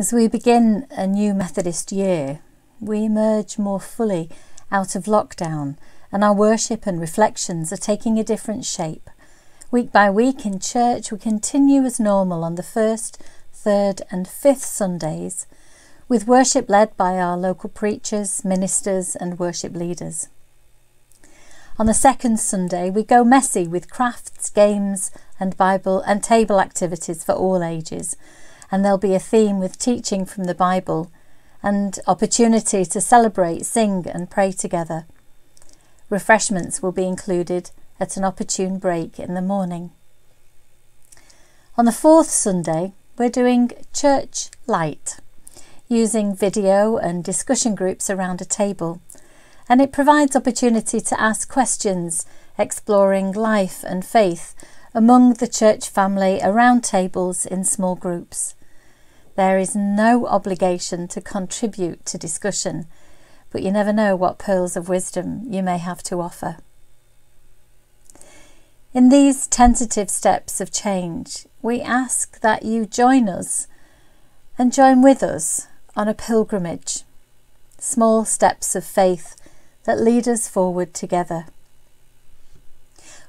As we begin a new Methodist year, we emerge more fully out of lockdown, and our worship and reflections are taking a different shape. Week by week in church, we continue as normal on the first, third, and fifth Sundays, with worship led by our local preachers, ministers, and worship leaders. On the second Sunday, we go messy with crafts, games, and Bible and table activities for all ages, and there'll be a theme with teaching from the Bible and opportunity to celebrate, sing, and pray together. Refreshments will be included at an opportune break in the morning. On the fourth Sunday, we're doing Church Light, using video and discussion groups around a table, and it provides opportunity to ask questions, exploring life and faith among the church family around tables in small groups. There is no obligation to contribute to discussion, but you never know what pearls of wisdom you may have to offer. In these tentative steps of change, we ask that you join us and join with us on a pilgrimage, small steps of faith that lead us forward together.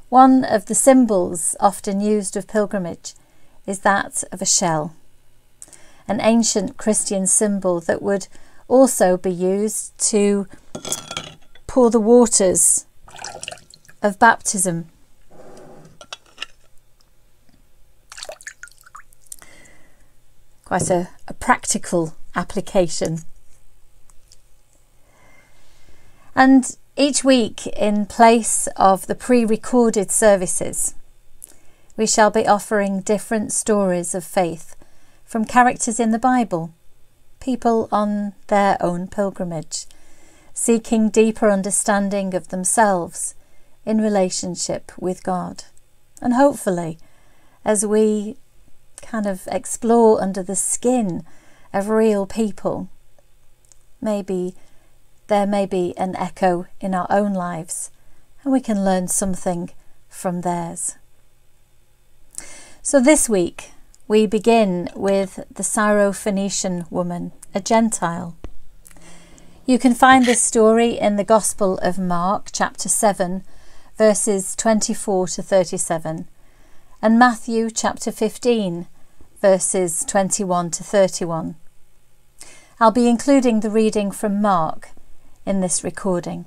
One of the symbols often used of pilgrimage is that of a shell, an ancient Christian symbol that would also be used to pour the waters of baptism quite a, a practical application. And each week, in place of the pre recorded services, we shall be offering different stories of faith from characters in the Bible, people on their own pilgrimage, seeking deeper understanding of themselves in relationship with God. And hopefully, as we kind of explore under the skin of real people. Maybe there may be an echo in our own lives and we can learn something from theirs. So this week we begin with the Syrophoenician woman, a Gentile. You can find this story in the Gospel of Mark, chapter 7, verses 24 to 37 and Matthew chapter 15, verses 21 to 31. I'll be including the reading from Mark in this recording.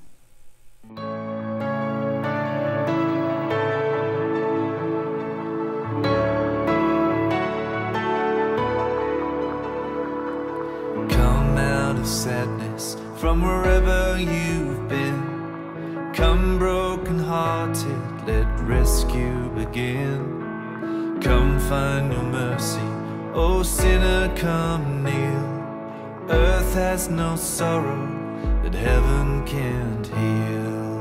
From wherever you've been. Come broken hearted, let rescue begin. Come find your mercy, oh sinner, come kneel. Earth has no sorrow that heaven can't heal.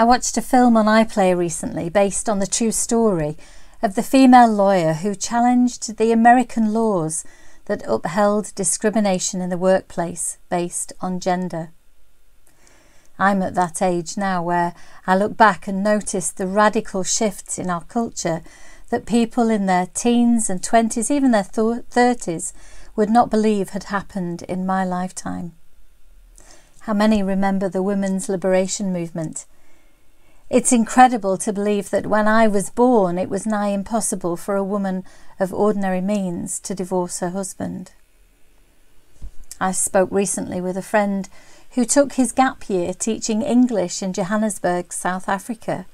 I watched a film on iPlayer recently based on the true story of the female lawyer who challenged the American laws that upheld discrimination in the workplace based on gender. I'm at that age now where I look back and notice the radical shifts in our culture that people in their teens and 20s, even their th- 30s, would not believe had happened in my lifetime. How many remember the women's liberation movement? It's incredible to believe that when I was born, it was nigh impossible for a woman of ordinary means to divorce her husband. I spoke recently with a friend who took his gap year teaching English in Johannesburg, South Africa,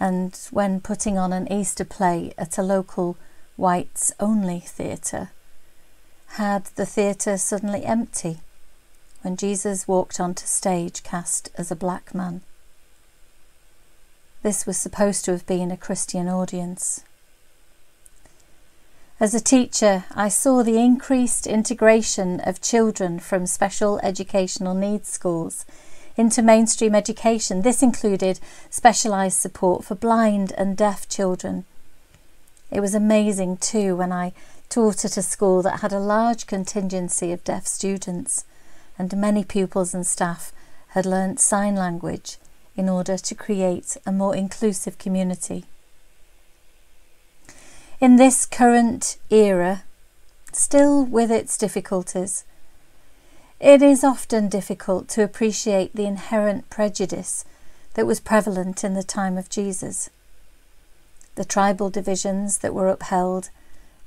and when putting on an Easter play at a local whites only theatre, had the theatre suddenly empty when Jesus walked onto stage cast as a black man. This was supposed to have been a Christian audience. As a teacher, I saw the increased integration of children from special educational needs schools into mainstream education. This included specialised support for blind and deaf children. It was amazing too when I taught at a school that had a large contingency of deaf students, and many pupils and staff had learnt sign language in order to create a more inclusive community. In this current era, still with its difficulties, it is often difficult to appreciate the inherent prejudice that was prevalent in the time of Jesus. The tribal divisions that were upheld,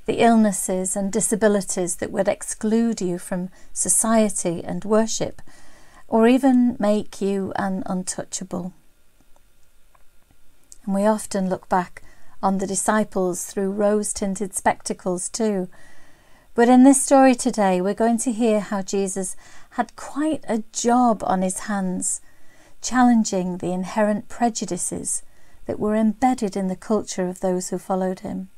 the illnesses and disabilities that would exclude you from society and worship, or even make you an untouchable. And we often look back on the disciples through rose tinted spectacles too. But in this story today, we're going to hear how Jesus had quite a job on his hands, challenging the inherent prejudices that were embedded in the culture of those who followed him.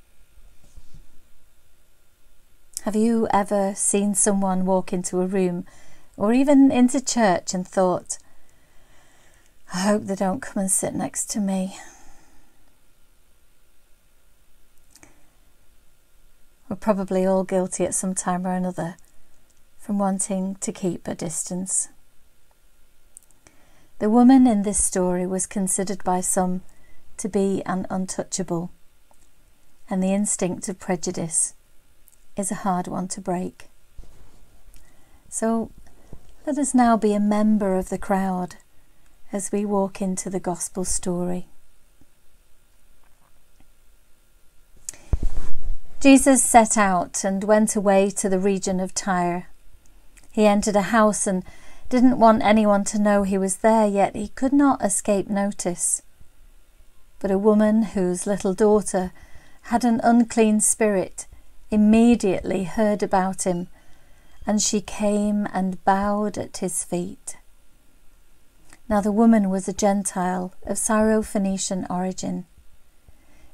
Have you ever seen someone walk into a room or even into church and thought, I hope they don't come and sit next to me? We're probably all guilty at some time or another from wanting to keep a distance. The woman in this story was considered by some to be an untouchable, and the instinct of prejudice is a hard one to break. So let us now be a member of the crowd as we walk into the gospel story. Jesus set out and went away to the region of Tyre. He entered a house and didn't want anyone to know he was there, yet he could not escape notice. But a woman whose little daughter had an unclean spirit immediately heard about him, and she came and bowed at his feet. Now the woman was a Gentile of Syrophoenician origin.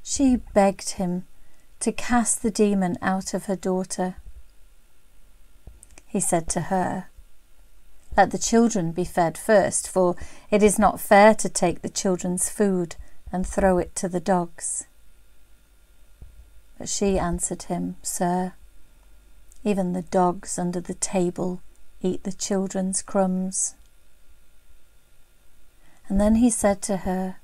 She begged him to cast the demon out of her daughter. He said to her, Let the children be fed first, for it is not fair to take the children's food and throw it to the dogs. But she answered him, Sir, even the dogs under the table eat the children's crumbs. And then he said to her,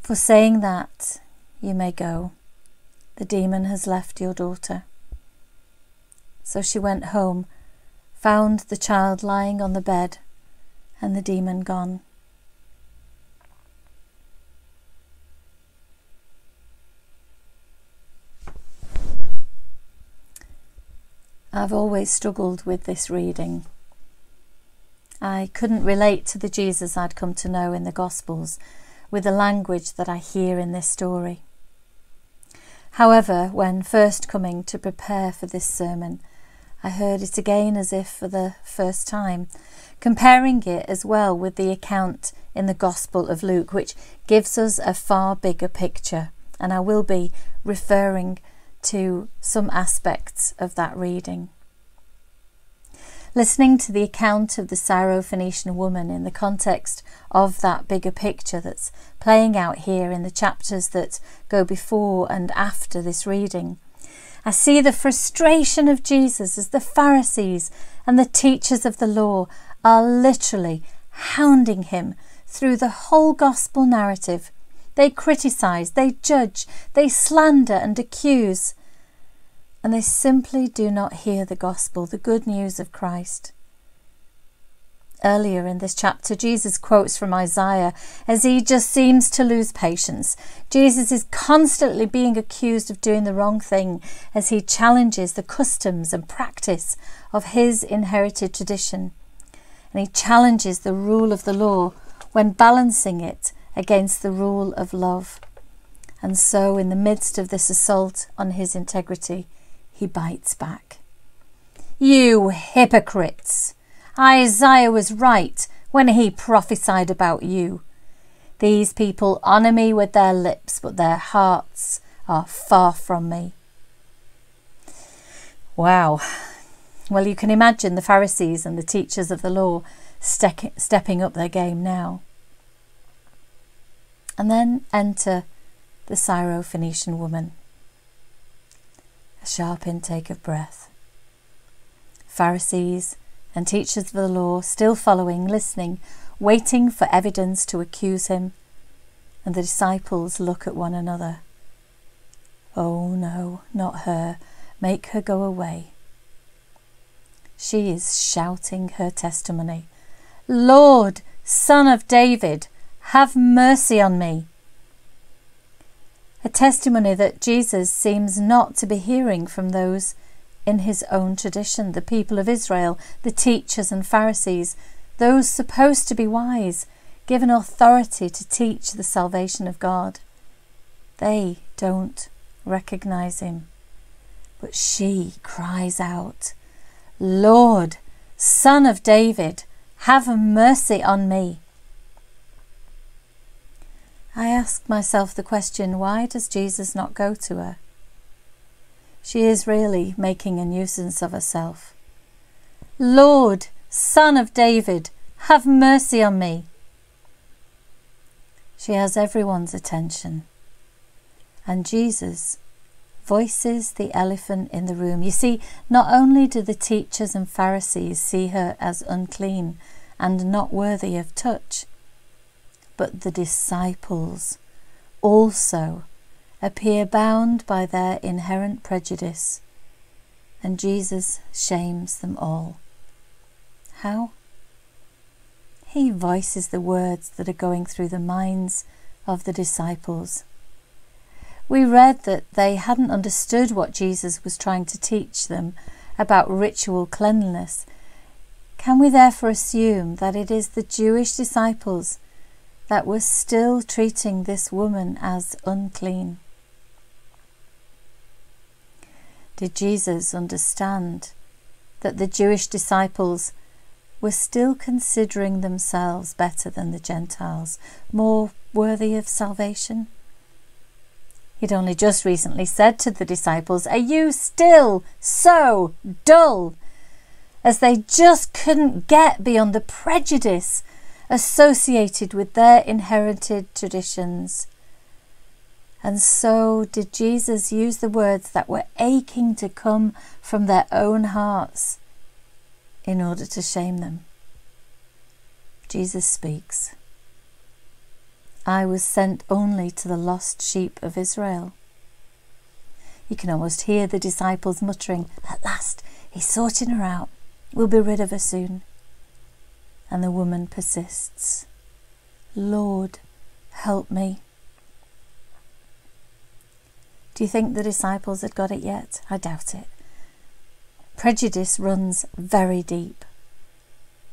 For saying that, you may go. The demon has left your daughter. So she went home, found the child lying on the bed, and the demon gone. I've always struggled with this reading. I couldn't relate to the Jesus I'd come to know in the Gospels with the language that I hear in this story. However, when first coming to prepare for this sermon, I heard it again as if for the first time, comparing it as well with the account in the Gospel of Luke, which gives us a far bigger picture. And I will be referring to some aspects of that reading. Listening to the account of the Syrophoenician woman in the context of that bigger picture that's playing out here in the chapters that go before and after this reading, I see the frustration of Jesus as the Pharisees and the teachers of the law are literally hounding him through the whole gospel narrative they criticize, they judge, they slander and accuse, and they simply do not hear the gospel, the good news of Christ. Earlier in this chapter, Jesus quotes from Isaiah as he just seems to lose patience. Jesus is constantly being accused of doing the wrong thing as he challenges the customs and practice of his inherited tradition. And he challenges the rule of the law when balancing it against the rule of love. And so, in the midst of this assault on his integrity, he bites back. You hypocrites! Isaiah was right when he prophesied about you. These people honour me with their lips, but their hearts are far from me. Wow. Well, you can imagine the Pharisees and the teachers of the law ste- stepping up their game now and then enter the Syrophoenician woman. A sharp intake of breath. Pharisees and teachers of the law still following, listening, waiting for evidence to accuse him, and the disciples look at one another. Oh no, not her. Make her go away. She is shouting her testimony. Lord, Son of David, have mercy on me. A testimony that Jesus seems not to be hearing from those in his own tradition, the people of Israel, the teachers and Pharisees, those supposed to be wise, given authority to teach the salvation of God. They don't recognize him. But she cries out, Lord, Son of David, have mercy on me. I ask myself the question why does Jesus not go to her? She is really making a nuisance of herself. Lord, Son of David, have mercy on me. She has everyone's attention. And Jesus voices the elephant in the room. You see, not only do the teachers and Pharisees see her as unclean and not worthy of touch, but the disciples also appear bound by their inherent prejudice, and Jesus shames them all. How? He voices the words that are going through the minds of the disciples. We read that they hadn't understood what Jesus was trying to teach them about ritual cleanliness. Can we therefore assume that it is the Jewish disciples that was still treating this woman as unclean. Did Jesus understand that the Jewish disciples were still considering themselves better than the Gentiles, more worthy of salvation? He'd only just recently said to the disciples, Are you still so dull? As they just couldn't get beyond the prejudice associated with their inherited traditions. And so did Jesus use the words that were aching to come from their own hearts in order to shame them. Jesus speaks. I was sent only to the lost sheep of Israel. You can almost hear the disciples muttering, At last, he's sorting her out. We'll be rid of her soon. And the woman persists, Lord, help me. Do you think the disciples had got it yet? I doubt it. Prejudice runs very deep.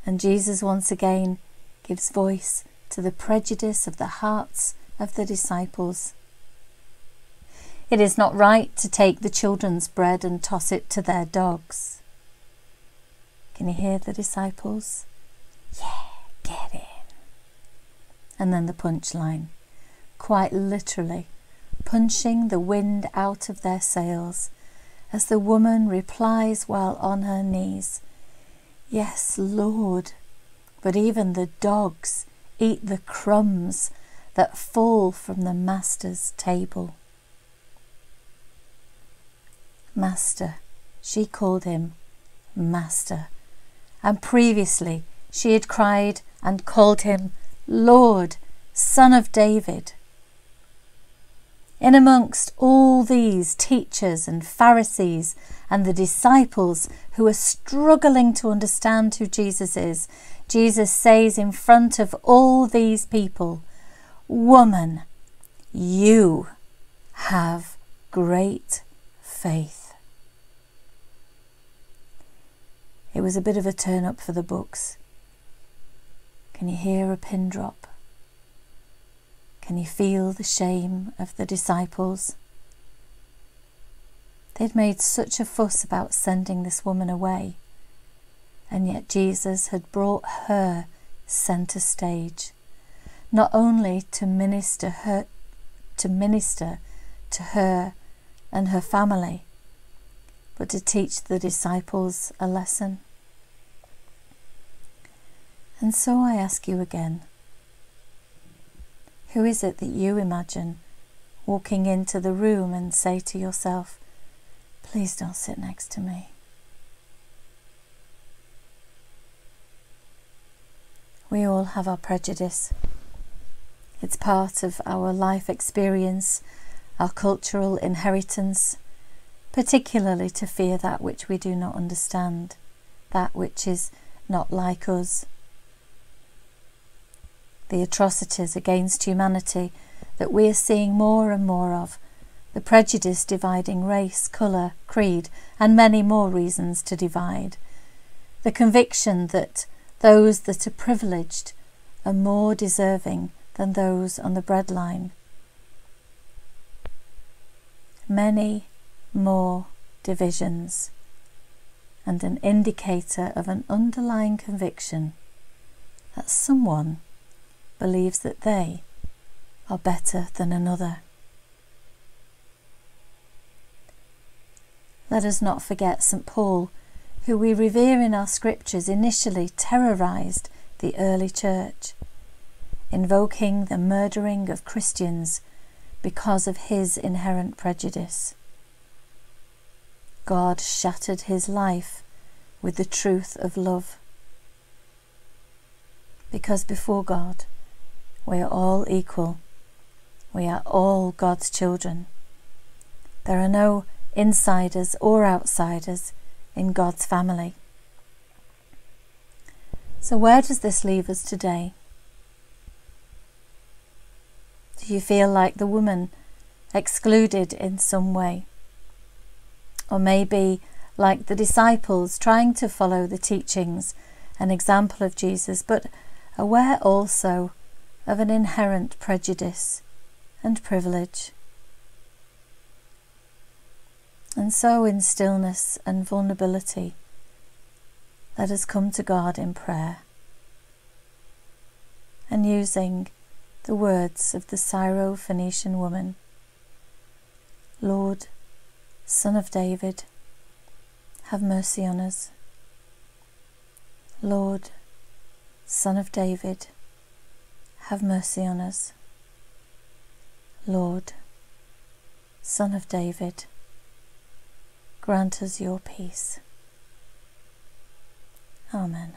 And Jesus once again gives voice to the prejudice of the hearts of the disciples. It is not right to take the children's bread and toss it to their dogs. Can you hear the disciples? Yeah, get in. And then the punchline, quite literally, punching the wind out of their sails as the woman replies while on her knees, Yes, Lord, but even the dogs eat the crumbs that fall from the Master's table. Master, she called him Master, and previously she had cried and called him Lord, Son of David. In amongst all these teachers and Pharisees and the disciples who are struggling to understand who Jesus is, Jesus says in front of all these people, Woman, you have great faith. It was a bit of a turn up for the books. Can you hear a pin drop? Can you feel the shame of the disciples? They'd made such a fuss about sending this woman away, and yet Jesus had brought her centre stage, not only to minister her to minister to her and her family, but to teach the disciples a lesson. And so I ask you again who is it that you imagine walking into the room and say to yourself, Please don't sit next to me? We all have our prejudice. It's part of our life experience, our cultural inheritance, particularly to fear that which we do not understand, that which is not like us the atrocities against humanity that we are seeing more and more of, the prejudice dividing race, colour, creed, and many more reasons to divide, the conviction that those that are privileged are more deserving than those on the breadline. Many more divisions, and an indicator of an underlying conviction that someone believes that they are better than another. Let us not forget St. Paul, who we revere in our scriptures, initially terrorized the early church, invoking the murdering of Christians because of his inherent prejudice. God shattered his life with the truth of love. Because before God, we are all equal. We are all God's children. There are no insiders or outsiders in God's family. So, where does this leave us today? Do you feel like the woman excluded in some way? Or maybe like the disciples trying to follow the teachings and example of Jesus, but aware also of an inherent prejudice and privilege. And so, in stillness and vulnerability, let us come to God in prayer and using the words of the Syro Phoenician woman Lord, Son of David, have mercy on us. Lord, Son of David, have mercy on us. Lord, Son of David, grant us your peace. Amen.